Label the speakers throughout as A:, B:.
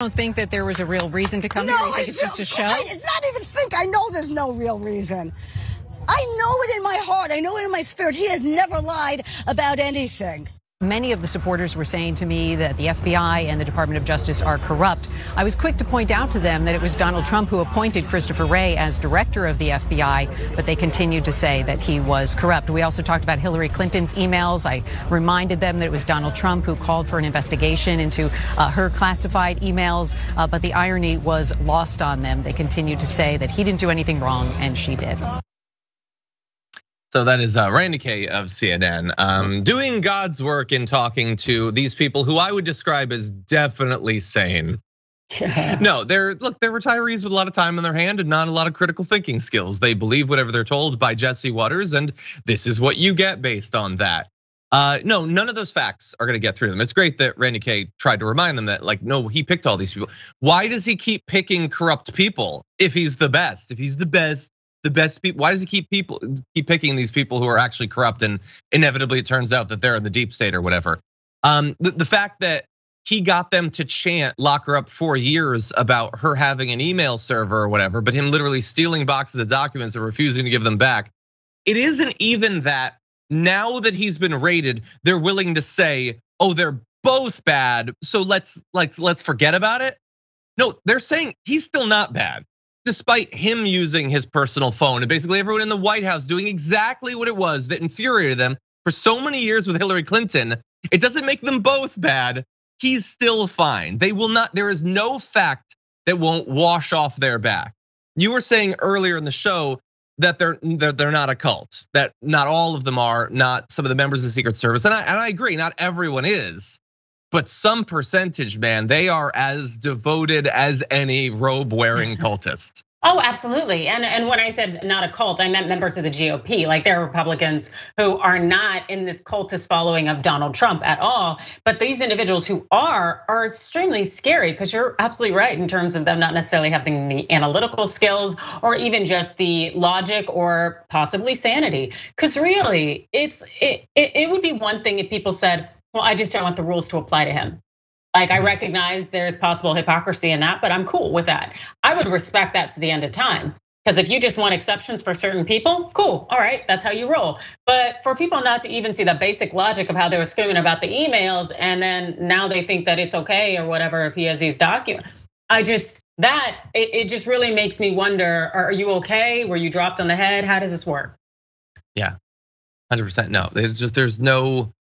A: don't think that there was a real reason to come
B: no,
A: here? You think it's just a show?
B: I, it's not even think. I know there's no real reason. I know it in my heart. I know it in my spirit. He has never lied about anything.
A: Many of the supporters were saying to me that the FBI and the Department of Justice are corrupt. I was quick to point out to them that it was Donald Trump who appointed Christopher Wray as director of the FBI, but they continued to say that he was corrupt. We also talked about Hillary Clinton's emails. I reminded them that it was Donald Trump who called for an investigation into uh, her classified emails, uh, but the irony was lost on them. They continued to say that he didn't do anything wrong and she did.
C: So that is Randi Kaye of CNN um, doing God's work in talking to these people who I would describe as definitely sane. Yeah. No, they're look, they're retirees with a lot of time on their hand and not a lot of critical thinking skills. They believe whatever they're told by Jesse Watters, and this is what you get based on that. Uh, no, none of those facts are going to get through them. It's great that Randi Kaye tried to remind them that, like, no, he picked all these people. Why does he keep picking corrupt people if he's the best? If he's the best, the best people? Why does he keep people keep picking these people who are actually corrupt and inevitably it turns out that they're in the deep state or whatever? Um, the, the fact that he got them to chant lock her up for years about her having an email server or whatever, but him literally stealing boxes of documents and refusing to give them back. It isn't even that now that he's been raided, they're willing to say, "Oh, they're both bad, so let's let's let's forget about it." No, they're saying he's still not bad despite him using his personal phone and basically everyone in the White House doing exactly what it was that infuriated them for so many years with Hillary Clinton, it doesn't make them both bad. He's still fine. They will not, there is no fact that won't wash off their back. You were saying earlier in the show that they're they're not a cult, that not all of them are, not some of the members of the Secret Service. And I, and I agree, not everyone is but some percentage, man, they are as devoted as any robe wearing cultist.
D: Oh, absolutely. And and when I said not a cult, I meant members of the GOP. Like there are Republicans who are not in this cultist following of Donald Trump at all. But these individuals who are are extremely scary because you're absolutely right in terms of them not necessarily having the analytical skills or even just the logic or possibly sanity. Because really, it's it, it would be one thing if people said, well, I just don't want the rules to apply to him. Like I mm-hmm. recognize there's possible hypocrisy in that, but I'm cool with that. I would respect that to the end of time. Because if you just want exceptions for certain people, cool, all right, that's how you roll. But for people not to even see the basic logic of how they were screaming about the emails, and then now they think that it's okay or whatever if he has these documents, I just that it, it just really makes me wonder: Are you okay? Were you dropped on the head? How does this work?
C: Yeah, hundred percent. No, there's just there's no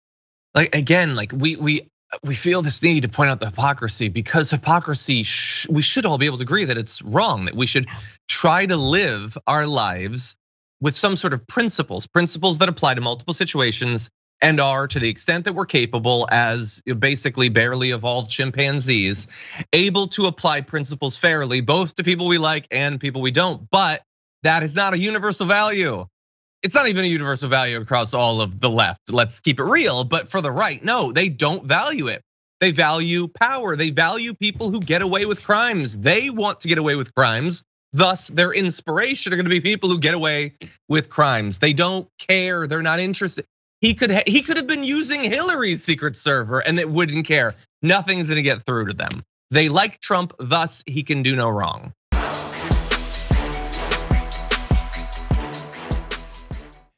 C: like again, like we we we feel this need to point out the hypocrisy because hypocrisy sh- we should all be able to agree that it's wrong that we should try to live our lives with some sort of principles principles that apply to multiple situations and are to the extent that we're capable as basically barely evolved chimpanzees able to apply principles fairly both to people we like and people we don't. But that is not a universal value it's not even a universal value across all of the left. Let's keep it real. But for the right, no, they don't value it. They value power. They value people who get away with crimes. They want to get away with crimes. Thus, their inspiration are going to be people who get away with crimes. They don't care. They're not interested. He could he could have been using Hillary's secret server and it wouldn't care. Nothing's going to get through to them. They like Trump, thus he can do no wrong.